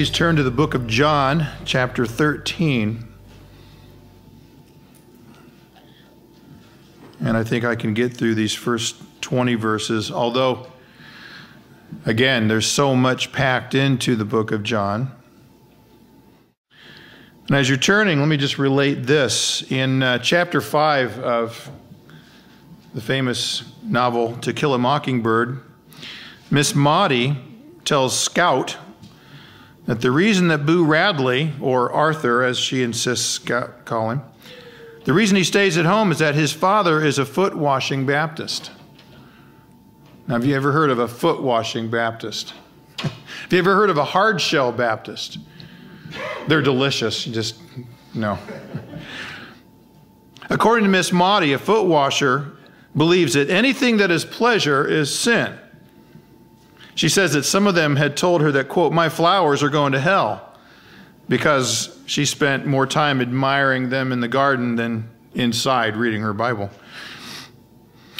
Please turn to the book of John, chapter 13. And I think I can get through these first 20 verses, although, again, there's so much packed into the book of John. And as you're turning, let me just relate this. In uh, chapter 5 of the famous novel To Kill a Mockingbird, Miss Maudie tells Scout that the reason that Boo Radley, or Arthur as she insists call him, the reason he stays at home is that his father is a foot washing Baptist. Now, have you ever heard of a foot washing Baptist? have you ever heard of a hard shell Baptist? They're delicious. Just, no. According to Miss Maudie, a foot washer believes that anything that is pleasure is sin. She says that some of them had told her that, quote, my flowers are going to hell because she spent more time admiring them in the garden than inside reading her Bible.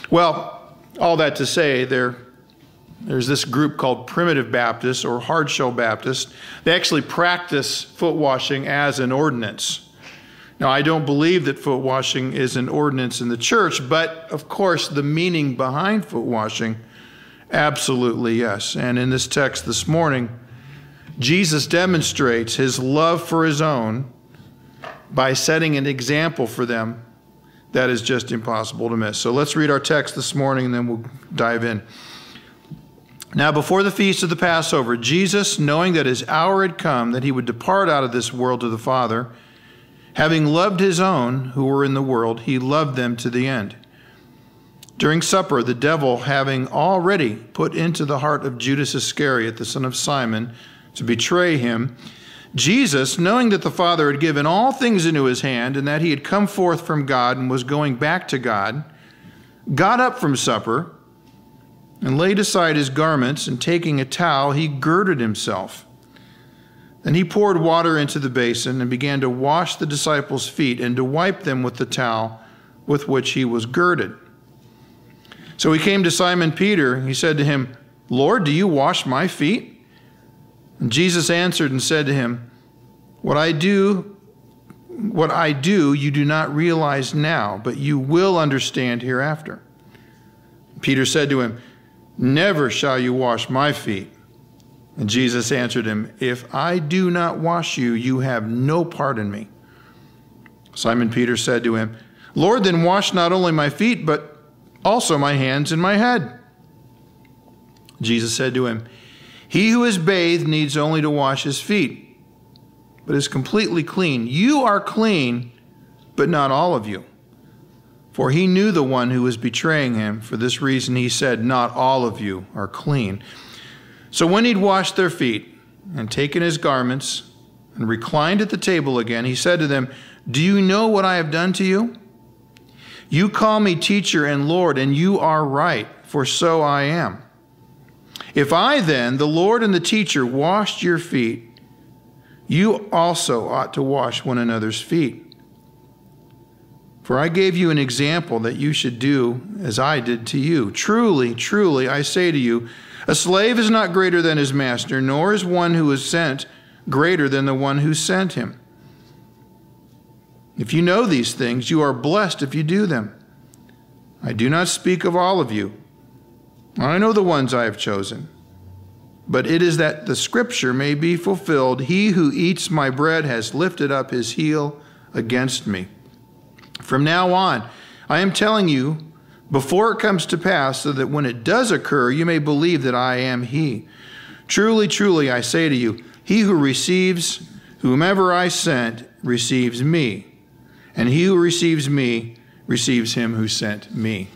Well, all that to say, there, there's this group called Primitive Baptists or Hardshell Baptists. They actually practice foot washing as an ordinance. Now, I don't believe that foot washing is an ordinance in the church, but of course, the meaning behind foot washing Absolutely, yes. And in this text this morning, Jesus demonstrates his love for his own by setting an example for them that is just impossible to miss. So let's read our text this morning and then we'll dive in. Now, before the feast of the Passover, Jesus, knowing that his hour had come, that he would depart out of this world to the Father, having loved his own who were in the world, he loved them to the end. During supper, the devil, having already put into the heart of Judas Iscariot, the son of Simon, to betray him, Jesus, knowing that the Father had given all things into his hand and that he had come forth from God and was going back to God, got up from supper and laid aside his garments, and taking a towel, he girded himself. Then he poured water into the basin and began to wash the disciples' feet and to wipe them with the towel with which he was girded. So he came to Simon Peter. He said to him, Lord, do you wash my feet? And Jesus answered and said to him, What I do, what I do, you do not realize now, but you will understand hereafter. Peter said to him, Never shall you wash my feet. And Jesus answered him, If I do not wash you, you have no part in me. Simon Peter said to him, Lord, then wash not only my feet, but also my hands and my head. Jesus said to him, He who is bathed needs only to wash his feet, but is completely clean. You are clean, but not all of you. For he knew the one who was betraying him. For this reason he said, Not all of you are clean. So when he'd washed their feet and taken his garments and reclined at the table again, he said to them, Do you know what I have done to you? You call me teacher and Lord, and you are right, for so I am. If I then, the Lord and the teacher, washed your feet, you also ought to wash one another's feet. For I gave you an example that you should do as I did to you. Truly, truly, I say to you, a slave is not greater than his master, nor is one who is sent greater than the one who sent him. If you know these things, you are blessed if you do them. I do not speak of all of you. I know the ones I have chosen. But it is that the scripture may be fulfilled He who eats my bread has lifted up his heel against me. From now on, I am telling you before it comes to pass, so that when it does occur, you may believe that I am He. Truly, truly, I say to you, He who receives whomever I sent receives me and he who receives me receives him who sent me.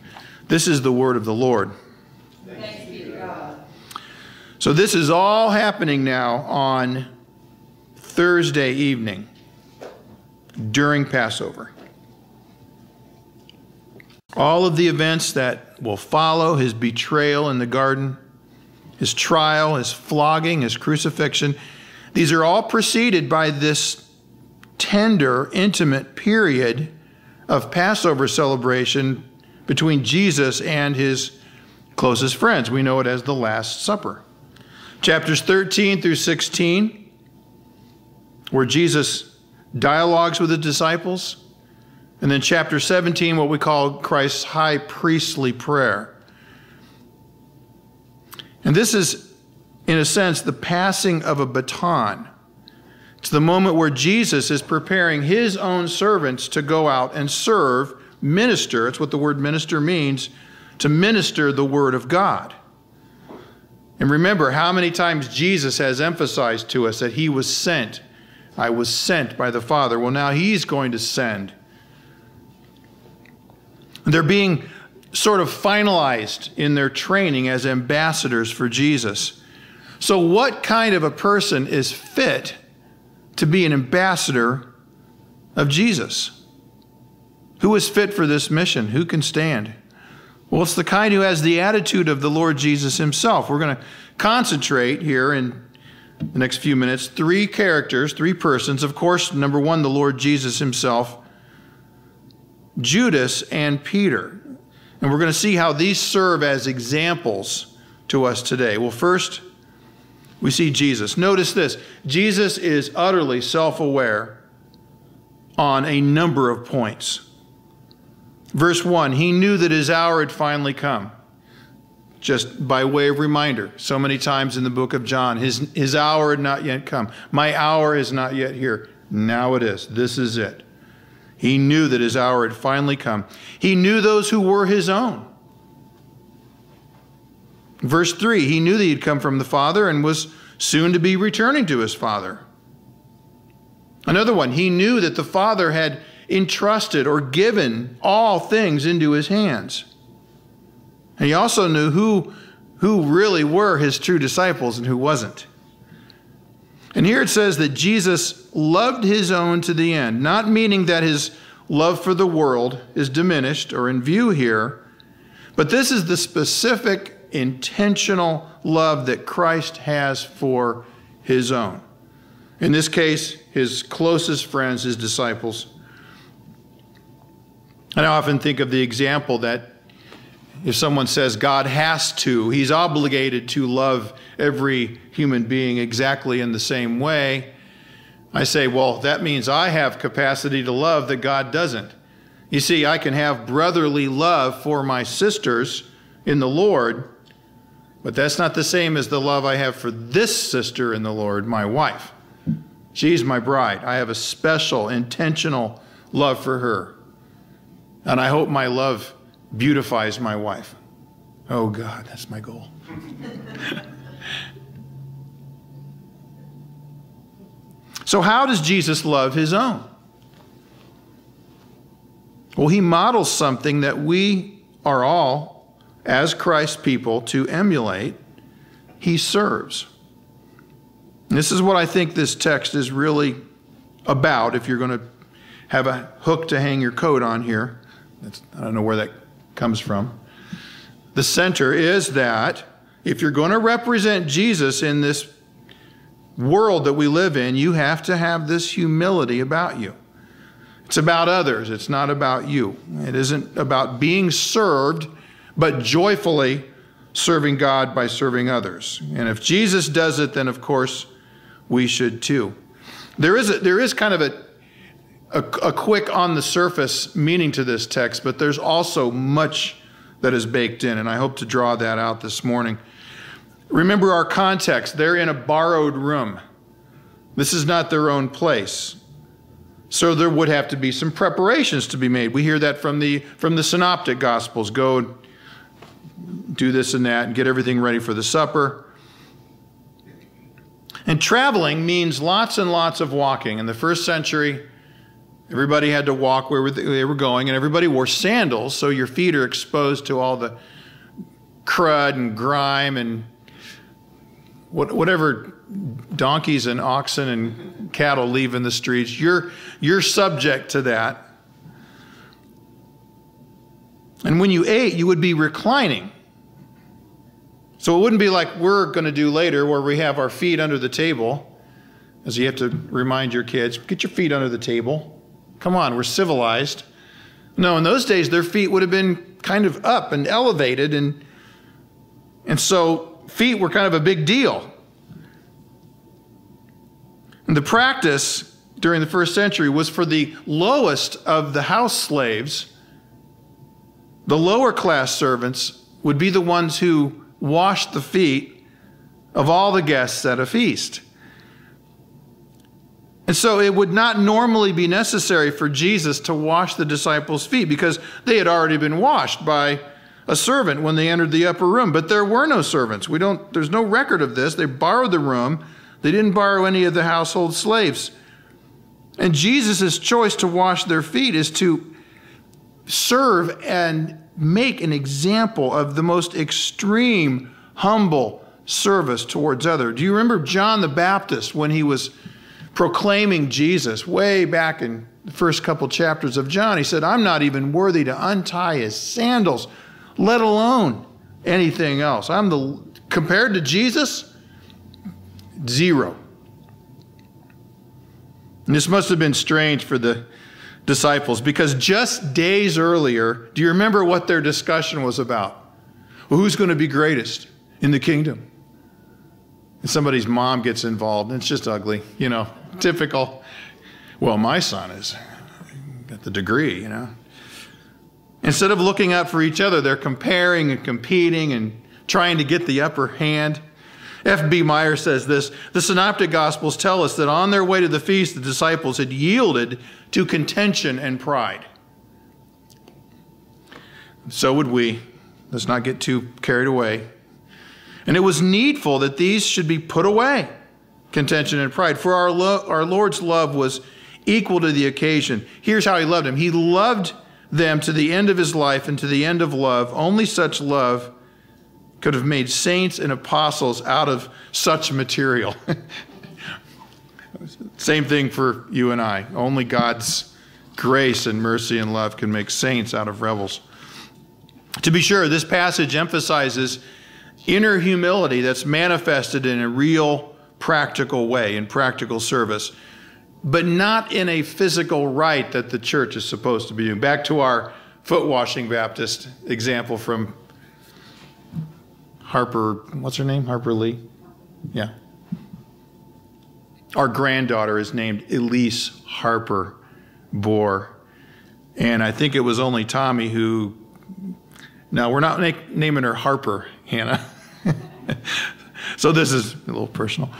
This is the word of the Lord. So, this is all happening now on Thursday evening during Passover. All of the events that will follow his betrayal in the garden, his trial, his flogging, his crucifixion, these are all preceded by this tender, intimate period of Passover celebration between Jesus and his closest friends. We know it as the Last Supper. Chapters 13 through 16 where Jesus dialogues with the disciples. And then chapter 17, what we call Christ's high priestly prayer. And this is, in a sense, the passing of a baton. It's the moment where Jesus is preparing his own servants to go out and serve, minister. It's what the word minister means to minister the word of God. And remember how many times Jesus has emphasized to us that he was sent. I was sent by the Father. Well, now he's going to send. They're being sort of finalized in their training as ambassadors for Jesus. So, what kind of a person is fit to be an ambassador of Jesus? Who is fit for this mission? Who can stand? Well, it's the kind who has the attitude of the Lord Jesus himself. We're going to concentrate here in the next few minutes three characters, three persons. Of course, number one, the Lord Jesus himself, Judas, and Peter. And we're going to see how these serve as examples to us today. Well, first, we see Jesus. Notice this Jesus is utterly self aware on a number of points. Verse 1 He knew that his hour had finally come. Just by way of reminder, so many times in the book of John, his, his hour had not yet come. My hour is not yet here. Now it is. This is it. He knew that his hour had finally come. He knew those who were his own. Verse 3 He knew that he had come from the Father and was soon to be returning to his Father. Another one, he knew that the Father had entrusted or given all things into his hands. And he also knew who, who really were his true disciples and who wasn't. And here it says that Jesus loved his own to the end, not meaning that his love for the world is diminished or in view here, but this is the specific, intentional love that Christ has for his own. In this case, his closest friends, his disciples. And I often think of the example that if someone says God has to, he's obligated to love every human being exactly in the same way, I say, well, that means I have capacity to love that God doesn't. You see, I can have brotherly love for my sisters in the Lord, but that's not the same as the love I have for this sister in the Lord, my wife. She's my bride. I have a special, intentional love for her. And I hope my love beautifies my wife. Oh God, that's my goal. so, how does Jesus love his own? Well, he models something that we are all, as Christ's people, to emulate. He serves. This is what I think this text is really about if you're going to have a hook to hang your coat on here. That's, I don't know where that comes from. The center is that if you're going to represent Jesus in this world that we live in, you have to have this humility about you. It's about others, it's not about you. It isn't about being served, but joyfully serving God by serving others. And if Jesus does it, then of course we should too. There is, a, there is kind of a a, a quick on the surface meaning to this text, but there's also much that is baked in, and I hope to draw that out this morning. Remember our context. They're in a borrowed room. This is not their own place. So there would have to be some preparations to be made. We hear that from the from the synoptic gospels. Go do this and that and get everything ready for the supper. And traveling means lots and lots of walking. In the first century, Everybody had to walk where they were going, and everybody wore sandals, so your feet are exposed to all the crud and grime and whatever donkeys and oxen and cattle leave in the streets. You're, you're subject to that. And when you ate, you would be reclining. So it wouldn't be like we're going to do later, where we have our feet under the table. As you have to remind your kids, get your feet under the table. Come on, we're civilized. No, in those days, their feet would have been kind of up and elevated, and, and so feet were kind of a big deal. And The practice during the first century was for the lowest of the house slaves. The lower class servants would be the ones who washed the feet of all the guests at a feast. And so it would not normally be necessary for Jesus to wash the disciples' feet because they had already been washed by a servant when they entered the upper room. But there were no servants. We don't there's no record of this. They borrowed the room. They didn't borrow any of the household slaves. And Jesus' choice to wash their feet is to serve and make an example of the most extreme humble service towards others. Do you remember John the Baptist when he was proclaiming Jesus way back in the first couple chapters of John. He said, I'm not even worthy to untie his sandals, let alone anything else. I'm the, compared to Jesus, zero. And this must have been strange for the disciples because just days earlier, do you remember what their discussion was about? Well, who's going to be greatest in the kingdom? And somebody's mom gets involved, and it's just ugly, you know typical. Well, my son is got the degree, you know. Instead of looking out for each other, they're comparing and competing and trying to get the upper hand. F.B. Meyer says this The Synoptic Gospels tell us that on their way to the feast, the disciples had yielded to contention and pride. So would we. Let's not get too carried away. And it was needful that these should be put away contention and pride. For our, our Lord's love was equal to the occasion. Here's how he loved them He loved them to the end of his life and to the end of love. Only such love could have made saints and apostles out of such material. Same thing for you and I. Only God's grace and mercy and love can make saints out of rebels. To be sure, this passage emphasizes inner humility that's manifested in a real practical way, in practical service, but not in a physical rite that the church is supposed to be doing. Back to our foot washing Baptist example from Harper, what's her name? Harper Lee? Yeah. Our granddaughter is named Elise Harper Bohr. And I think it was only Tommy who, no, we're not naming her Harper, Hannah. So this is a little personal.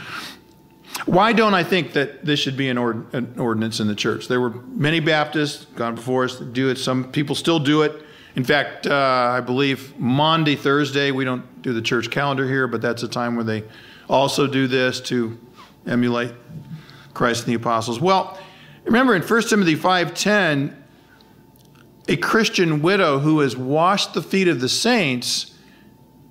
Why don't I think that this should be an, ord- an, ordinance in the church? There were many Baptists gone before us that do it. Some people still do it. In fact, uh, I believe Maundy Thursday, we don't do the church calendar here, but that's a time where they also do this to emulate Christ and the apostles. Well, remember in 1 Timothy 5.10, a Christian widow who has washed the feet of the saints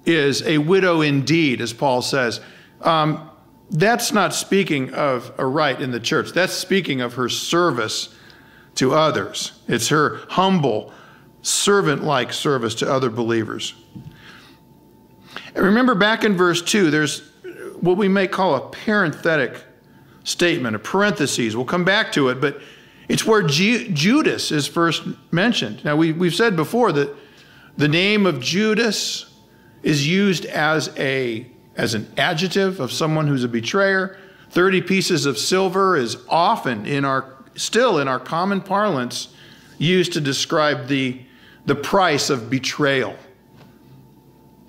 is a widow indeed, as Paul says. Um, that's not speaking of a rite in the church. That's speaking of her service to others. It's her humble, servant like service to other believers. And remember back in verse 2, there's what we may call a parenthetic statement, a parenthesis. We'll come back to it, but it's where Judas is first mentioned. Now, we, we've said before that the name of Judas is used as a as an adjective of someone who's a betrayer. 30 pieces of silver is often in our still in our common parlance used to describe the the price of betrayal.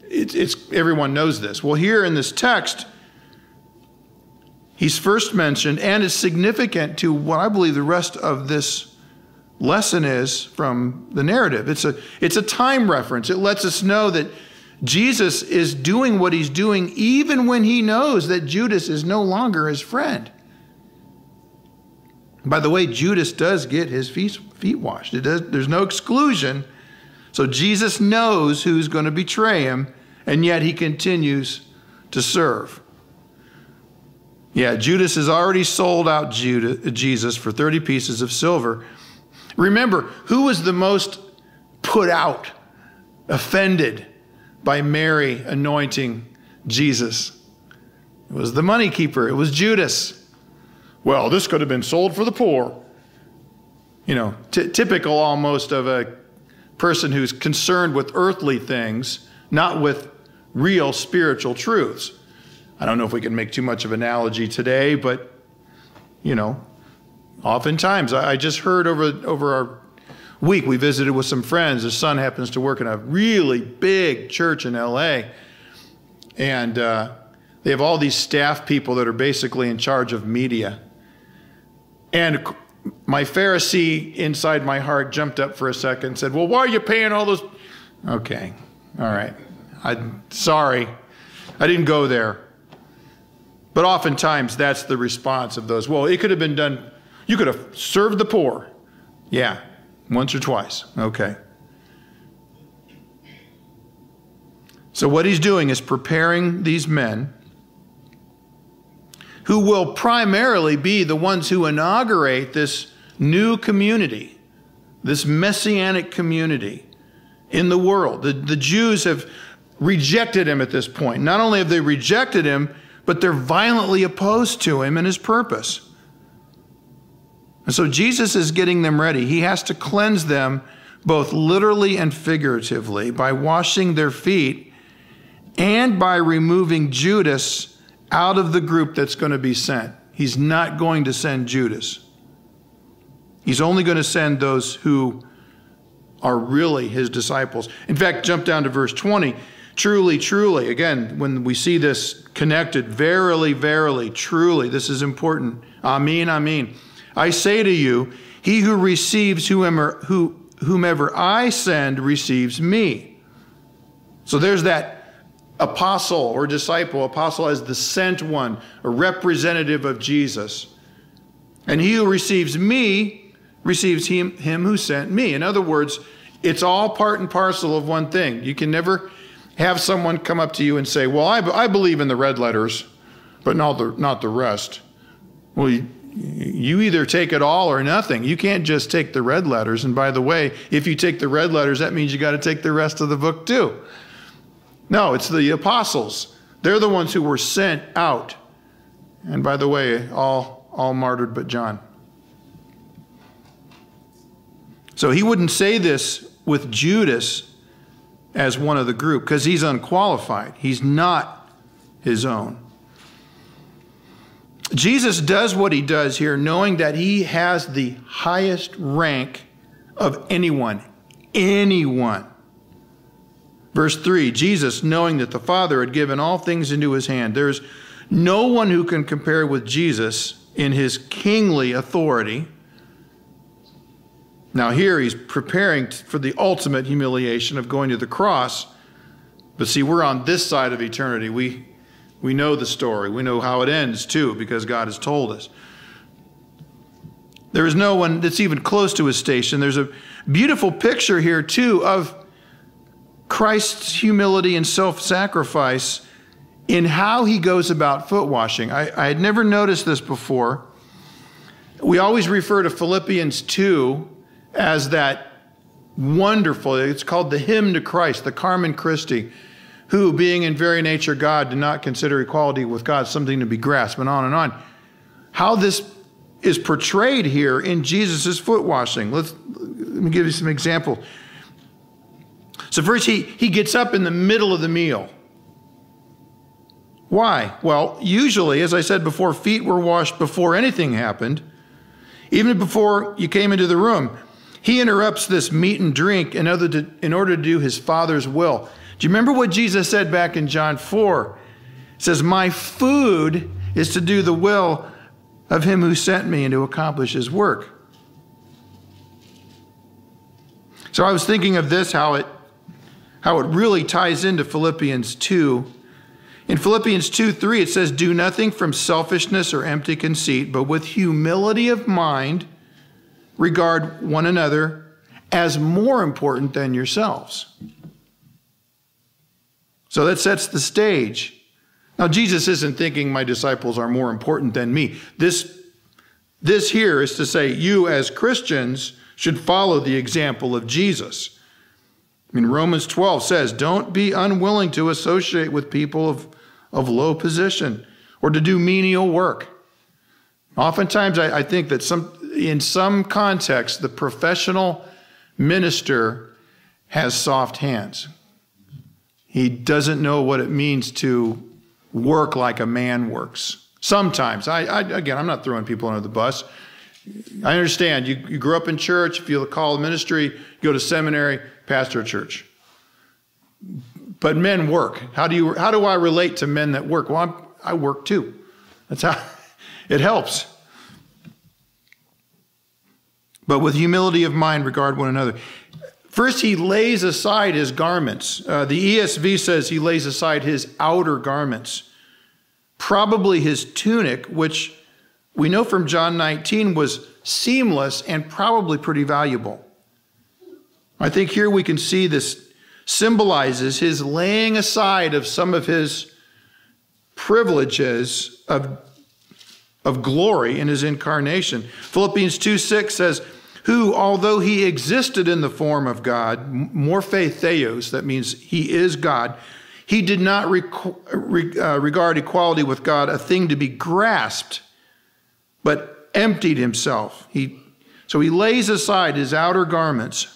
It's, it's everyone knows this. Well, here in this text, he's first mentioned, and it's significant to what I believe the rest of this lesson is from the narrative. It's a it's a time reference. It lets us know that Jesus is doing what he's doing even when he knows that Judas is no longer his friend. By the way, Judas does get his feet, feet washed. Does, there's no exclusion. So Jesus knows who's going to betray him, and yet he continues to serve. Yeah, Judas has already sold out Judas, Jesus for 30 pieces of silver. Remember, who was the most put out, offended, by Mary anointing Jesus. It was the money keeper, it was Judas. Well, this could have been sold for the poor. You know, typical almost of a person who's concerned with earthly things, not with real spiritual truths. I don't know if we can make too much of an analogy today, but you know, oftentimes I, I just heard over over our week we visited with some friends. His son happens to work in a really big church in L.A. and uh, they have all these staff people that are basically in charge of media. And my Pharisee inside my heart jumped up for a second and said, Well, why are you paying all those? Okay, all right. I'm sorry. I didn't go there. But oftentimes that's the response of those. Well, it could have been done, you could have served the poor. Yeah, once or twice. Okay. So, what he's doing is preparing these men who will primarily be the ones who inaugurate this new community, this messianic community in the world. The, the Jews have rejected him at this point. Not only have they rejected him, but they're violently opposed to him and his purpose. And so Jesus is getting them ready. He has to cleanse them both literally and figuratively by washing their feet and by removing Judas out of the group that's going to be sent. He's not going to send Judas. He's only going to send those who are really his disciples. In fact, jump down to verse 20. Truly, truly, again, when we see this connected, verily, verily, truly, this is important. Amen, amen. I say to you, he who receives whomever, who, whomever I send receives me. So there's that apostle or disciple, apostle as the sent one, a representative of Jesus. And he who receives me receives him, him who sent me. In other words, it's all part and parcel of one thing. You can never have someone come up to you and say, Well, I, I believe in the red letters, but not the, not the rest. Well, you, you either take it all or nothing. You can't just take the red letters. And by the way, if you take the red letters, that means you got to take the rest of the book too. No, it's the apostles. They're the ones who were sent out. And by the way, all, all martyred but John. So he wouldn't say this with Judas as one of the group because he's unqualified. He's not his own. Jesus does what he does here, knowing that he has the highest rank of anyone. Anyone. Verse 3 Jesus, knowing that the Father had given all things into his hand, there's no one who can compare with Jesus in his kingly authority. Now, here he's preparing for the ultimate humiliation of going to the cross. But see, we're on this side of eternity. We, we know the story. We know how it ends, too, because God has told us. There is no one that's even close to his station. There's a beautiful picture here, too, of Christ's humility and self sacrifice in how he goes about foot washing. I, I, had never noticed this before. We always refer to Philippians 2 as that wonderful, it's called the hymn to Christ, the Carmen Christi, who, being in very nature God, did not consider equality with God something to be grasped, and on and on. How this is portrayed here in Jesus' foot washing. Let's, let me give you some examples. So, first, he, he gets up in the middle of the meal. Why? Well, usually, as I said before, feet were washed before anything happened, even before you came into the room. He interrupts this meat and drink in order to, in order to do his Father's will. Do you remember what Jesus said back in John 4? It says, My food is to do the will of him who sent me and to accomplish his work. So I was thinking of this, how it, how it really ties into Philippians 2. In Philippians 2 3, it says, Do nothing from selfishness or empty conceit, but with humility of mind regard one another as more important than yourselves. So that sets the stage. Now, Jesus isn't thinking my disciples are more important than me. This, this here is to say, you as Christians should follow the example of Jesus. I mean, Romans 12 says, don't be unwilling to associate with people of, of low position or to do menial work. Oftentimes, I, I think that some, in some contexts, the professional minister has soft hands. He doesn't know what it means to work like a man works. Sometimes. I, I, again, I'm not throwing people under the bus. I understand. You, you grew up in church, feel the call of ministry, go to seminary, pastor a church. But men work. How do you how do I relate to men that work? Well, I'm, I work too. That's how it helps. But with humility of mind, regard one another. First, he lays aside his garments. Uh, the ESV says he lays aside his outer garments, probably his tunic, which we know from John 19 was seamless and probably pretty valuable. I think here we can see this symbolizes his laying aside of some of his privileges of, of glory in his incarnation. Philippians 2 6 says, Who, although he existed in the form of God, morphe theos, that means he is God, he did not rec- uh, regard equality with God a thing to be grasped, but emptied himself. He, so he lays aside his outer garments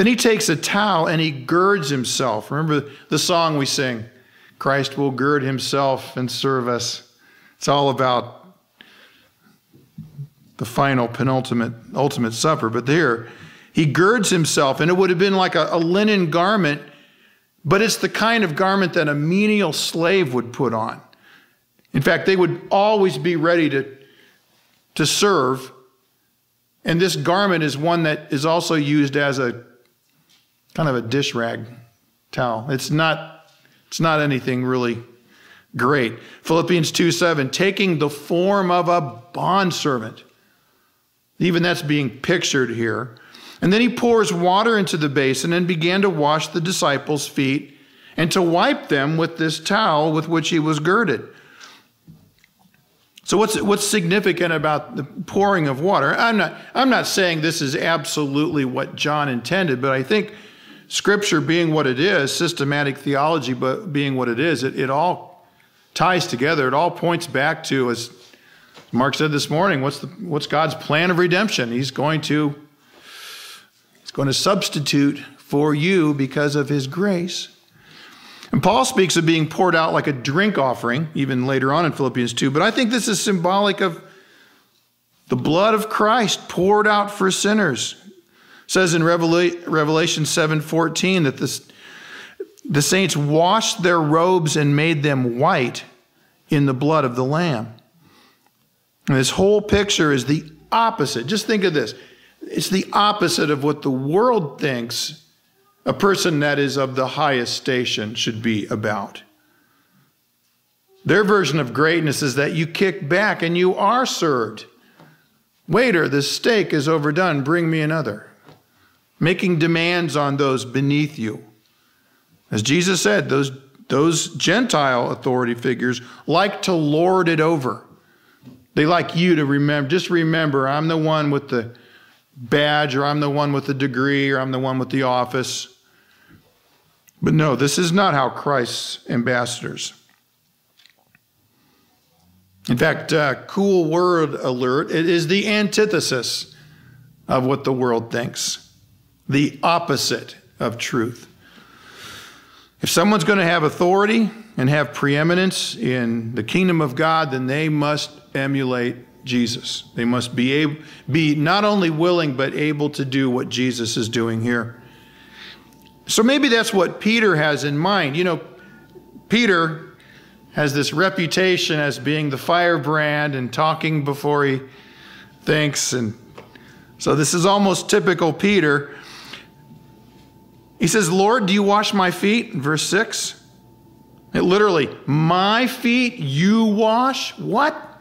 Then he takes a towel and he girds himself. Remember the song we sing Christ will gird himself and serve us. It's all about the final, penultimate, ultimate supper. But there, he girds himself, and it would have been like a, a linen garment, but it's the kind of garment that a menial slave would put on. In fact, they would always be ready to, to serve. And this garment is one that is also used as a kind of a dish rag towel. It's not, it's not anything really great. Philippians 2 7, taking the form of a bondservant. Even that's being pictured here. And then he pours water into the basin and began to wash the disciples' feet and to wipe them with this towel with which he was girded. So what's what's significant about the pouring of water? I'm not I'm not saying this is absolutely what John intended, but I think Scripture being what it is, systematic theology but being what it is, it, it all ties together. It all points back to, as Mark said this morning, what's, the, what's God's plan of redemption? He's going to He's going to substitute for you because of his grace. And Paul speaks of being poured out like a drink offering, even later on in Philippians 2. But I think this is symbolic of the blood of Christ poured out for sinners It says in Revelation 7:14 that this, the saints washed their robes and made them white in the blood of the Lamb. And this whole picture is the opposite. Just think of this. It's the opposite of what the world thinks a person that is of the highest station should be about. Their version of greatness is that you kick back and you are served. Waiter, the steak is overdone. Bring me another making demands on those beneath you. As Jesus said, those, those Gentile authority figures like to lord it over. They like you to remember, just remember, I'm the one with the badge, or I'm the one with the degree, or I'm the one with the office. But no, this is not how Christ's ambassadors. In fact, uh, cool word alert, it is the antithesis of what the world thinks the opposite of truth. If someone's going to have authority and have preeminence in the kingdom of God, then they must emulate Jesus. They must be, able, be not only willing, but able to do what Jesus is doing here. So maybe that's what Peter has in mind. You know, Peter has this reputation as being the firebrand and talking before he thinks. And so this is almost typical Peter. He says, Lord, do you wash my feet? Verse 6. It literally, my feet you wash? What?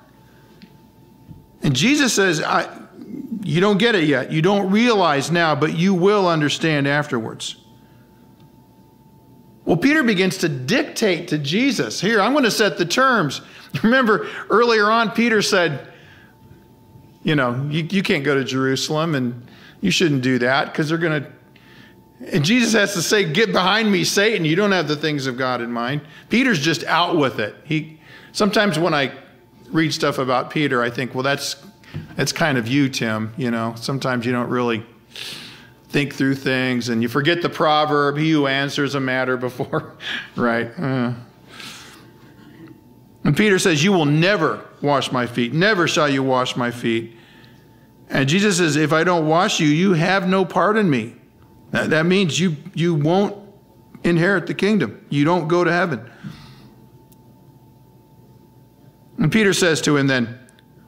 And Jesus says, You don't get it yet. You don't realize now, but you will understand afterwards. Well, Peter begins to dictate to Jesus. Here, I'm going to set the terms. Remember, earlier on, Peter said, You know, you, you can't go to Jerusalem and you shouldn't do that because they're going to and Jesus has to say, Get behind me, Satan. You don't have the things of God in mind. Peter's just out with it. He sometimes when I read stuff about Peter, I think, well, that's that's kind of you, Tim. You know, sometimes you don't really think through things and you forget the proverb, he who answers a matter before, right? Uh. And Peter says, You will never wash my feet. Never shall you wash my feet. And Jesus says, If I don't wash you, you have no part in me. That, that means you, you won't inherit the kingdom. You don't go to heaven. And Peter says to him then,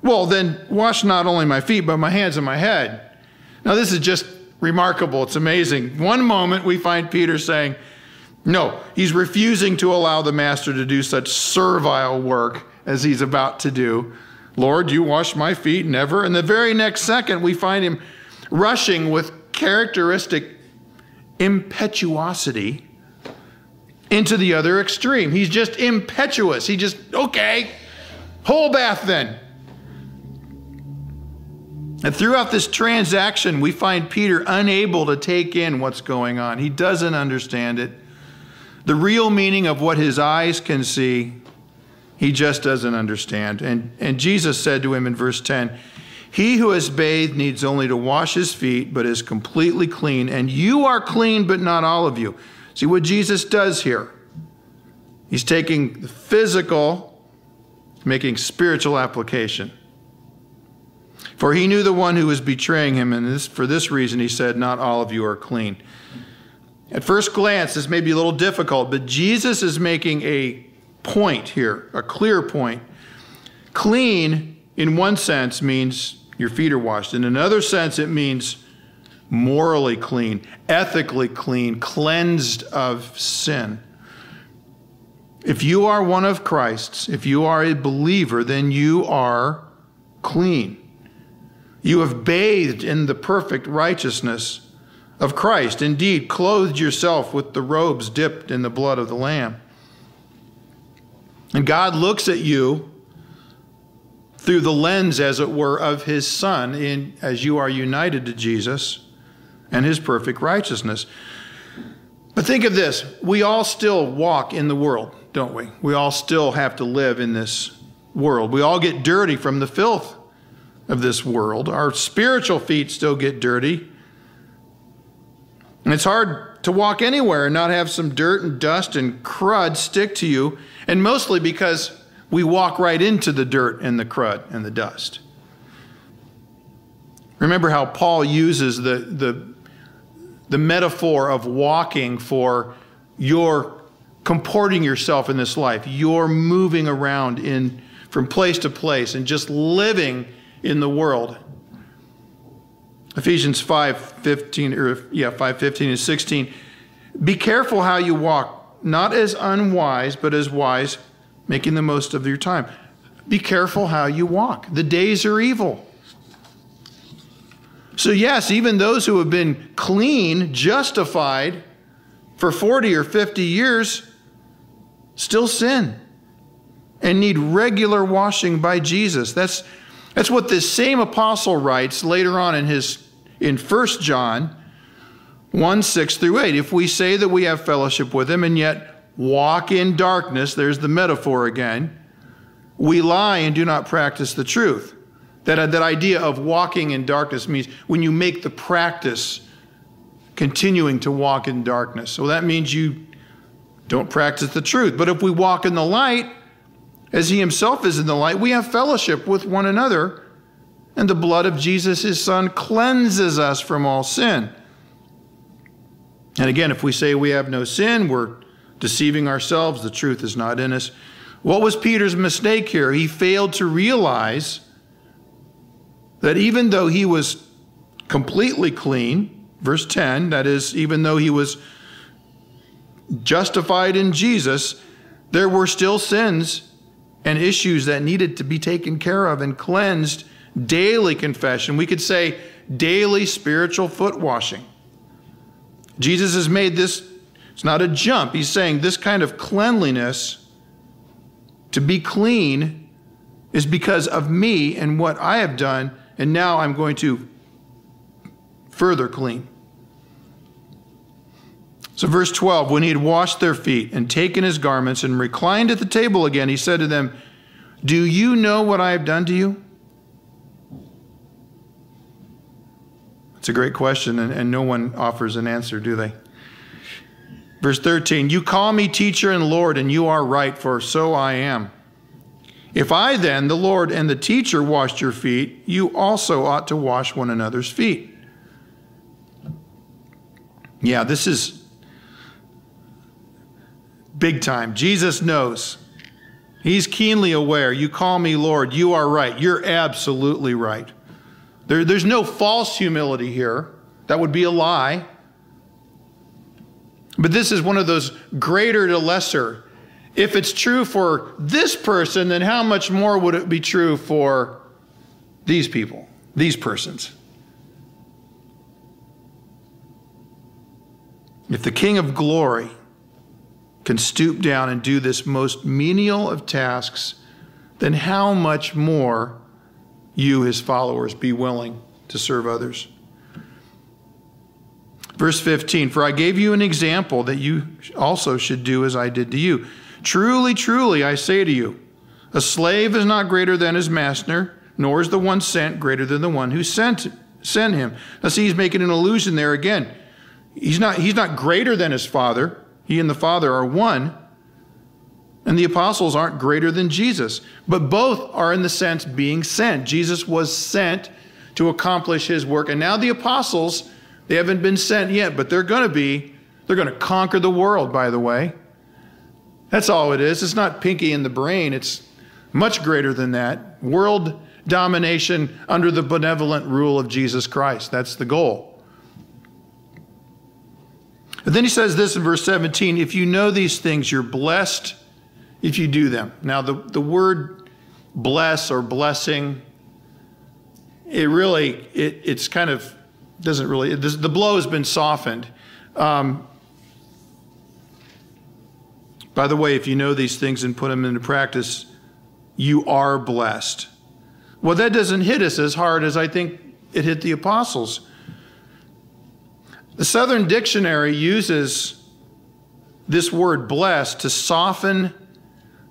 Well, then wash not only my feet, but my hands and my head. Now, this is just remarkable. It's amazing. One moment we find Peter saying, No, he's refusing to allow the master to do such servile work as he's about to do. Lord, you wash my feet? Never. And the very next second, we find him rushing with characteristic impetuosity into the other extreme. He's just impetuous. He just, okay, whole bath then. And throughout this transaction, we find Peter unable to take in what's going on. He doesn't understand it. The real meaning of what his eyes can see, he just doesn't understand. And, and Jesus said to him in verse 10 He who has bathed needs only to wash his feet, but is completely clean. And you are clean, but not all of you. See what Jesus does here? He's taking the physical, making spiritual application. For he knew the one who was betraying him, and this, for this reason he said, Not all of you are clean. At first glance, this may be a little difficult, but Jesus is making a point here, a clear point. Clean, in one sense, means your feet are washed. In another sense, it means morally clean, ethically clean, cleansed of sin. If you are one of Christ's, if you are a believer, then you are clean. You have bathed in the perfect righteousness of Christ, indeed, clothed yourself with the robes dipped in the blood of the Lamb. And God looks at you through the lens, as it were, of his Son, in, as you are united to Jesus and his perfect righteousness. But think of this we all still walk in the world, don't we? We all still have to live in this world. We all get dirty from the filth of this world. Our spiritual feet still get dirty. And it's hard to walk anywhere and not have some dirt and dust and crud stick to you, and mostly because we walk right into the dirt and the crud and the dust. Remember how Paul uses the, the, the metaphor of walking for your comporting yourself in this life. You're moving around in from place to place and just living in the world. Ephesians 5:15 or yeah, 5:15 and 16. Be careful how you walk, not as unwise, but as wise, making the most of your time. Be careful how you walk. The days are evil. So, yes, even those who have been clean, justified for 40 or 50 years, still sin and need regular washing by Jesus. That's that's what this same apostle writes later on in his in 1 John 1 6 through 8. If we say that we have fellowship with him and yet walk in darkness, there's the metaphor again, we lie and do not practice the truth. That, uh, that idea of walking in darkness means when you make the practice continuing to walk in darkness. So that means you don't practice the truth. But if we walk in the light, as he himself is in the light, we have fellowship with one another, and the blood of Jesus, his son, cleanses us from all sin. And again, if we say we have no sin, we're deceiving ourselves, the truth is not in us. What was Peter's mistake here? He failed to realize that even though he was completely clean, verse 10, that is, even though he was justified in Jesus, there were still sins and issues that needed to be taken care of and cleansed daily confession. We could say daily spiritual foot washing. Jesus has made this, it's not a jump. He's saying this kind of cleanliness, to be clean, is because of me and what I have done, and now I'm going to further clean. So, verse 12, when he had washed their feet and taken his garments and reclined at the table again, he said to them, Do you know what I have done to you? It's a great question, and, and no one offers an answer, do they? Verse 13 You call me teacher and Lord, and you are right, for so I am. If I then, the Lord and the teacher, washed your feet, you also ought to wash one another's feet. Yeah, this is big time. Jesus knows. He's keenly aware. You call me Lord. You are right. You're absolutely right. There, there's no false humility here. That would be a lie. But this is one of those greater to lesser. If it's true for this person, then how much more would it be true for these people, these persons? If the King of glory can stoop down and do this most menial of tasks, then how much more you, his followers, be willing to serve others? Verse 15 For I gave you an example that you also should do as I did to you. Truly, truly, I say to you, a slave is not greater than his master, nor is the one sent greater than the one who sent, sent him. Now, see, he's making an allusion there again. He's not, he's not greater than his father. He and the Father are one. And the apostles aren't greater than Jesus, but both are in the sense being sent. Jesus was sent to accomplish his work. And now the apostles, they haven't been sent yet, but they're going to be. They're going to conquer the world, by the way. That's all it is. It's not Pinky and the Brain, it's much greater than that. World domination under the benevolent rule of Jesus Christ. That's the goal. And then he says this in verse 17 if you know these things, you're blessed if you do them. Now, the, the word bless or blessing, it really, it, it's kind of, doesn't really, the blow has been softened. Um, by the way, if you know these things and put them into practice, you are blessed. Well, that doesn't hit us as hard as I think it hit the apostles. The Southern Dictionary uses this word blessed to soften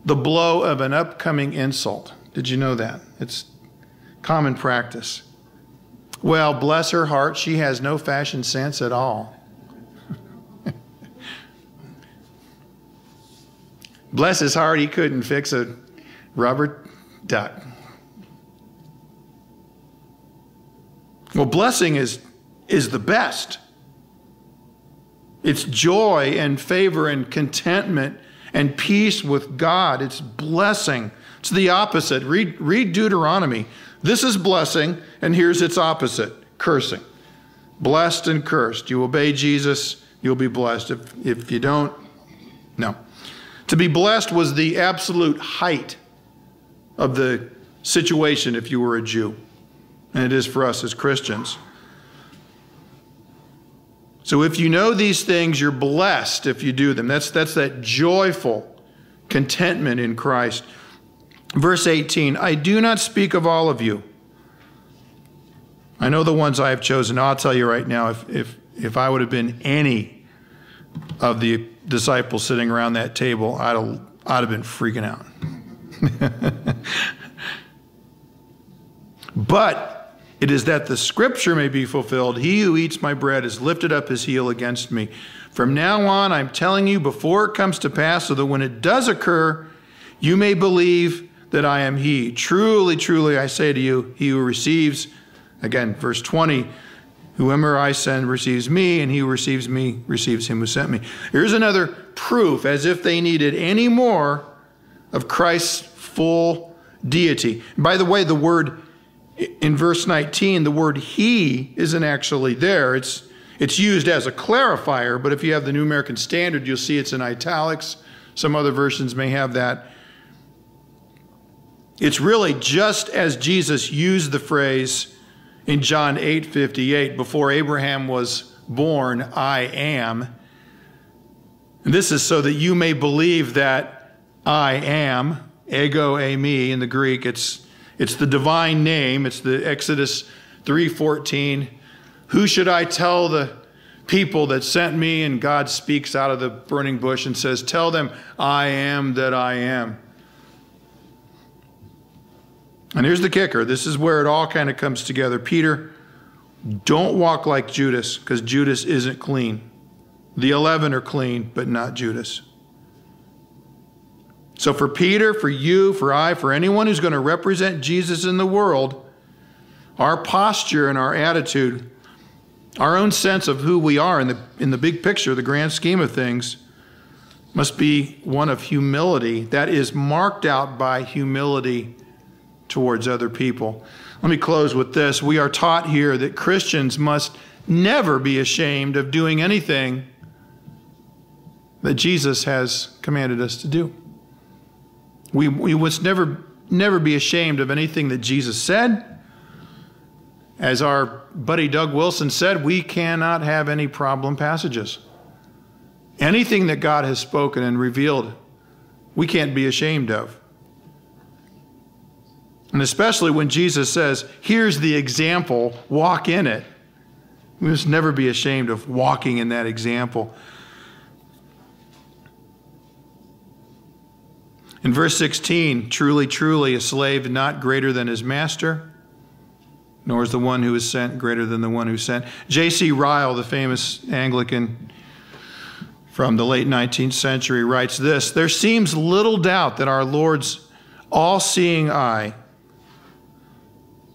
the blow of an upcoming insult. Did you know that? It's common practice. Well, bless her heart, she has no fashion sense at all. bless his heart, he couldn't fix a rubber duck. Well, blessing is, is the best. It's joy and favor and contentment and peace with God. It's blessing. It's the opposite. Read, read Deuteronomy. This is blessing, and here's its opposite cursing. Blessed and cursed. You obey Jesus, you'll be blessed. If, if you don't, no. To be blessed was the absolute height of the situation if you were a Jew, and it is for us as Christians. So if you know these things, you're blessed if you do them. That's, that's that joyful contentment in Christ. Verse 18 I do not speak of all of you. I know the ones I have chosen. I'll tell you right now, if, if, if I would have been any of the disciples sitting around that table, I'd have, I'd have been freaking out. but it is that the scripture may be fulfilled He who eats my bread has lifted up his heel against me. From now on, I'm telling you before it comes to pass, so that when it does occur, you may believe that I am He. Truly, truly, I say to you, he who receives, again, verse 20, whoever I send receives me, and he who receives me receives him who sent me. Here's another proof, as if they needed any more of Christ's full deity. by the way, the word in verse 19, the word he isn't actually there. It's, it's used as a clarifier, but if you have the New American Standard, you'll see it's in italics. Some other versions may have that. It's really just as Jesus used the phrase in John 8 58, before Abraham was born, I am. And this is so that you may believe that I am, ego eimi in the Greek. It's it's the divine name. It's the Exodus 3:14. Who should I tell the people that sent me? And God speaks out of the burning bush and says, "Tell them I am that I am." And here's the kicker. This is where it all kind of comes together. Peter Don't walk like Judas, because Judas isn't clean. The 11 are clean, but not Judas. So, for Peter, for you, for I, for anyone who's going to represent Jesus in the world, our posture and our attitude, our own sense of who we are in the, in the big picture, the grand scheme of things, must be one of humility that is marked out by humility towards other people. Let me close with this. We are taught here that Christians must never be ashamed of doing anything that Jesus has commanded us to do. We, we must never, never be ashamed of anything that Jesus said. As our buddy Doug Wilson said, we cannot have any problem passages. Anything that God has spoken and revealed, we can't be ashamed of. And especially when Jesus says, here's the example, walk in it. We must never be ashamed of walking in that example. In verse 16, truly, truly, a slave not greater than his master, nor is the one who is sent greater than the one who sent. J.C. Ryle, the famous Anglican from the late 19th century, writes this There seems little doubt that our Lord's all seeing eye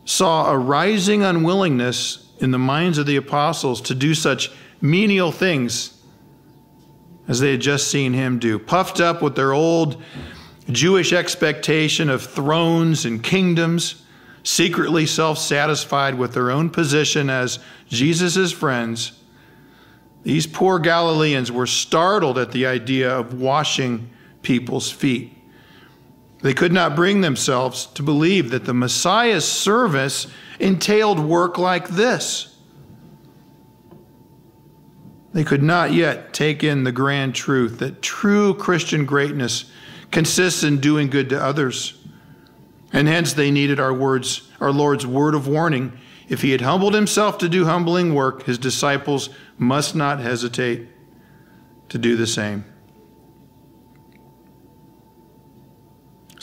saw a rising unwillingness in the minds of the apostles to do such menial things as they had just seen him do, puffed up with their old Jewish expectation of thrones and kingdoms, secretly self satisfied with their own position as Jesus' friends. These poor Galileans were startled at the idea of washing people's feet. They could not bring themselves to believe that the Messiah's service entailed work like this. They could not yet take in the grand truth that true Christian greatness consists in doing good to others. And hence they needed our words, our Lord's word of warning. If he had humbled himself to do humbling work, his disciples must not hesitate to do the same.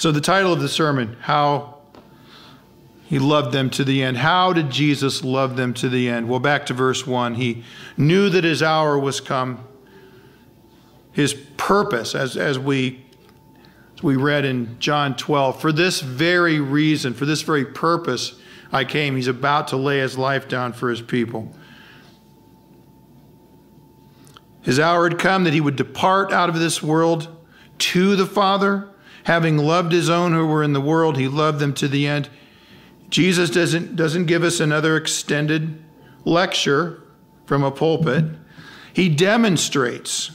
So, the title of the sermon, How He Loved Them to the End. How did Jesus love them to the end? Well, back to verse 1. He knew that his hour was come. His purpose, as, as we, as we read in John 12, for this very reason, for this very purpose, I came. He's about to lay his life down for his people. His hour had come that he would depart out of this world to the Father Having loved his own who were in the world, he loved them to the end. Jesus doesn't, doesn't give us another extended lecture from a pulpit. He demonstrates.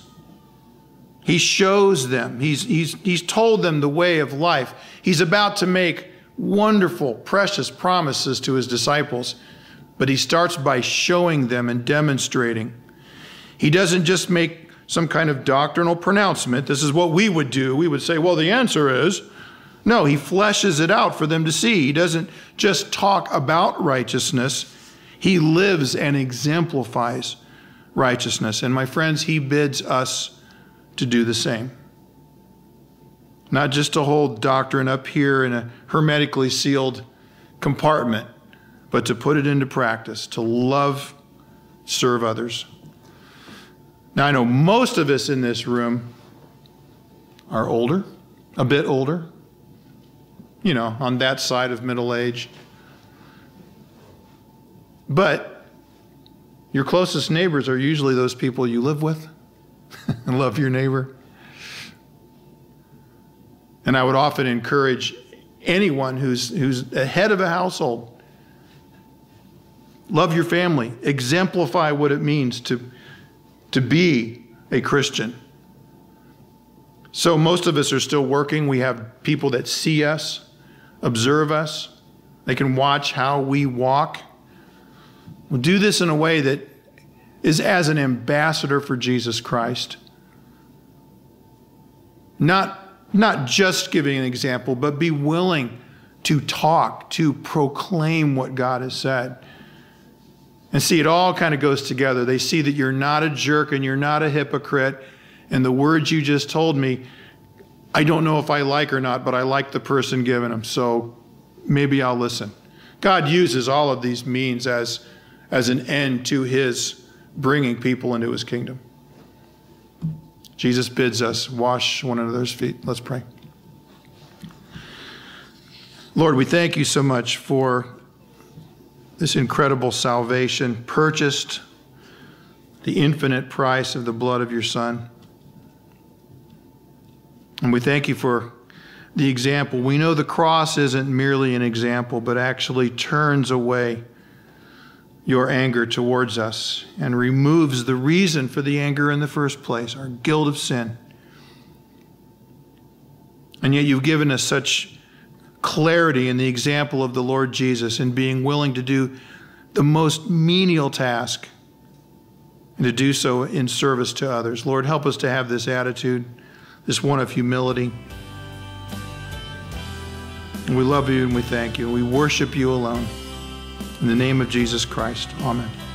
He shows them. He's, he's, he's told them the way of life. He's about to make wonderful, precious promises to his disciples, but he starts by showing them and demonstrating. He doesn't just make some kind of doctrinal pronouncement. This is what we would do. We would say, well, the answer is no, he fleshes it out for them to see. He doesn't just talk about righteousness, he lives and exemplifies righteousness. And my friends, he bids us to do the same. Not just to hold doctrine up here in a hermetically sealed compartment, but to put it into practice, to love, serve others. Now, I know most of us in this room are older, a bit older, you know, on that side of middle age. But your closest neighbors are usually those people you live with and love your neighbor. And I would often encourage anyone who's, who's a head of a household love your family, exemplify what it means to to be a Christian. So most of us are still working. We have people that see us, observe us. They can watch how we walk. We'll do this in a way that is as an ambassador for Jesus Christ. Not, not just giving an example, but be willing to talk, to proclaim what God has said. And see, it all kind of goes together. They see that you're not a jerk and you're not a hypocrite. And the words you just told me, I don't know if I like or not, but I like the person giving them. So maybe I'll listen. God uses all of these means as, as an end to his bringing people into his kingdom. Jesus bids us wash one another's feet. Let's pray. Lord, we thank you so much for this incredible salvation purchased the infinite price of the blood of your Son. And we thank you for the example. We know the cross isn't merely an example, but actually turns away your anger towards us and removes the reason for the anger in the first place, our guilt of sin. And yet you've given us such clarity in the example of the Lord Jesus in being willing to do the most menial task and to do so in service to others. Lord, help us to have this attitude, this one of humility. And we love you and we thank you. We worship you alone. In the name of Jesus Christ, amen.